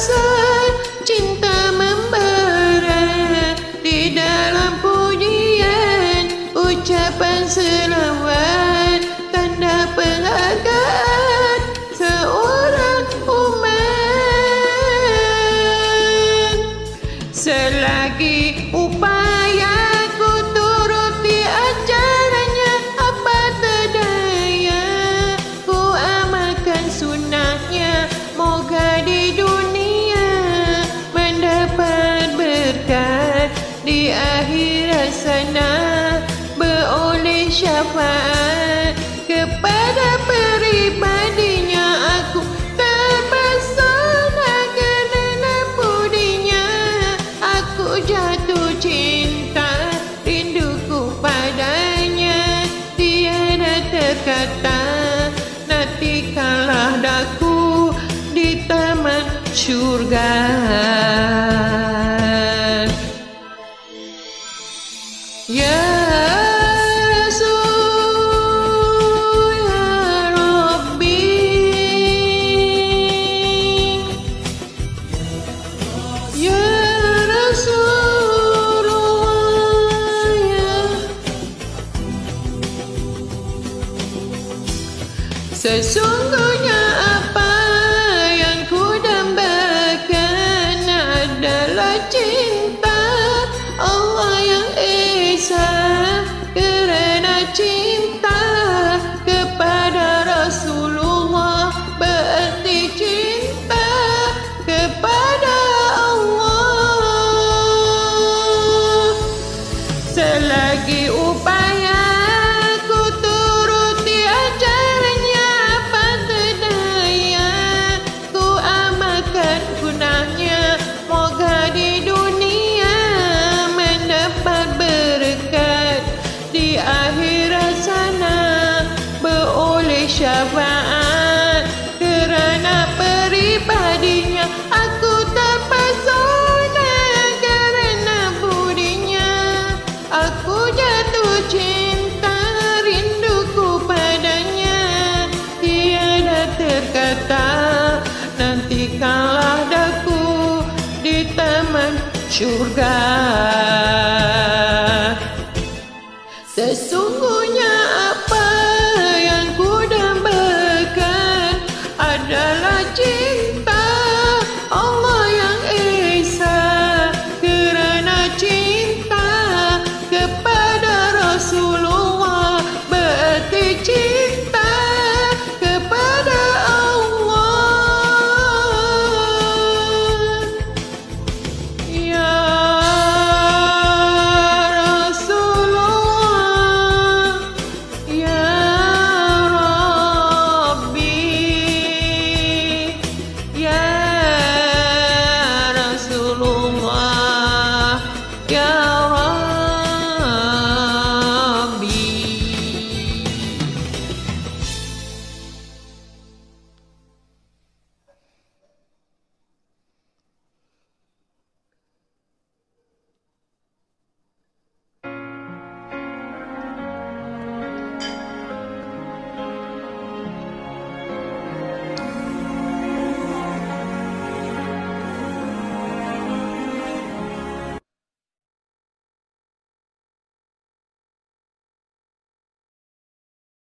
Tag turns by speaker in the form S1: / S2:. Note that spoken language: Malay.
S1: rasa cinta membara. Di dalam pujian ucapan selawat tanda penghargaan di akhirat sana beroleh syafaat kepada peribadinya aku. Terpesona kerana budinya aku jatuh cinta rinduku padanya. Tiada terkata nanti kalah daku di taman syurga Sesungguhnya apa yang ku dambakan adalah cinta. Allah yang Esa kerana cinta syurga. Sesungguhnya apa yang ku dambakan adalah cinta